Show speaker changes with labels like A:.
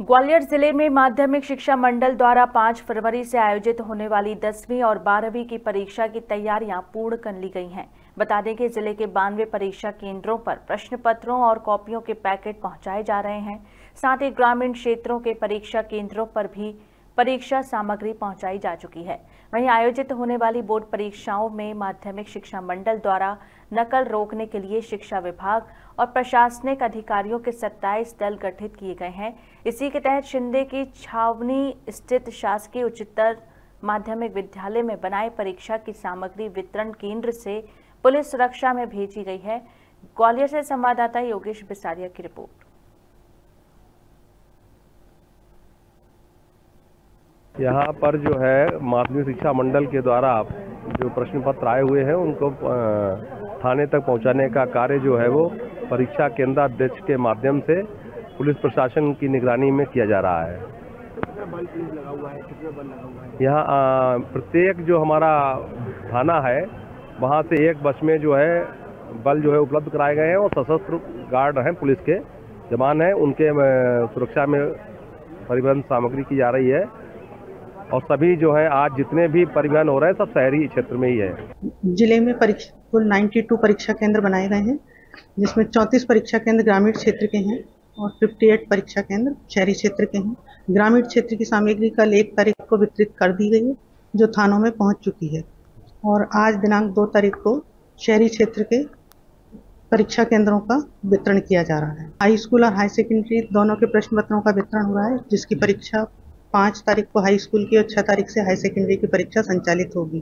A: ग्वालियर ज़िले में माध्यमिक शिक्षा मंडल द्वारा 5 फरवरी से आयोजित होने वाली दसवीं और बारहवीं की परीक्षा की तैयारियाँ पूर्ण कर ली गई हैं। बता दें कि ज़िले के बानवे परीक्षा केंद्रों पर प्रश्न पत्रों और कॉपियों के पैकेट पहुँचाए जा रहे हैं। साथ ही ग्रामीण क्षेत्रों के परीक्षा केंद्रों पर भी परीक्षा सामग्री पहुंचाई जा चुकी है। वहीं आयोजित होने वाली बोर्ड परीक्षाओं में माध्यमिक शिक्षा मंडल द्वारा नकल रोकने के लिए शिक्षा विभाग और प्रशासनिक अधिकारियों के 27 दल गठित किए गए हैं। इसी के तहत शिंदे की छावनी स्थित शासकीय उच्चतर माध्यमिक विद्यालय में बनाए परीक्षा की सामग्री वितरण केंद्र से पुलिस सुरक्षा में भेजी गई है। ग्वालियर से संवाददाता योगेश बिसारिया की रिपोर्ट।
B: यहाँ पर जो है माध्यमिक शिक्षा मंडल के द्वारा जो प्रश्न पत्र आए हुए हैं, उनको थाने तक पहुँचाने का कार्य जो है वो परीक्षा केंद्राध्यक्ष के माध्यम से पुलिस प्रशासन की निगरानी में किया जा रहा है। यहाँ प्रत्येक जो हमारा थाना है, वहाँ से एक बस में जो है बल जो है उपलब्ध कराए गए हैं और सशस्त्र गार्ड हैं, पुलिस के जवान हैं, उनके सुरक्षा में परिवहन सामग्री की जा रही है। और सभी जो है आज जितने भी परिवहन हो रहे हैं, सब शहरी क्षेत्र में ही है।
C: ज़िले में परीक्षा, कुल 92 परीक्षा केंद्र बनाए गए हैं, जिसमें 34 परीक्षा केंद्र ग्रामीण क्षेत्र के हैं और 58 परीक्षा केंद्र शहरी क्षेत्र के हैं। ग्रामीण क्षेत्र की सामग्री कल एक तारीख को वितरित कर दी गई है, जो थानों में पहुँच चुकी है। और आज दिनांक दो तारीख को शहरी क्षेत्र के परीक्षा केंद्रों का वितरण किया जा रहा है। हाई स्कूल और हाई सेकेंडरी दोनों के प्रश्न पत्रों का वितरण हो रहा है, जिसकी परीक्षा पाँच तारीख को हाई स्कूल की और छह तारीख से हाई सेकेंडरी की परीक्षा संचालित होगी।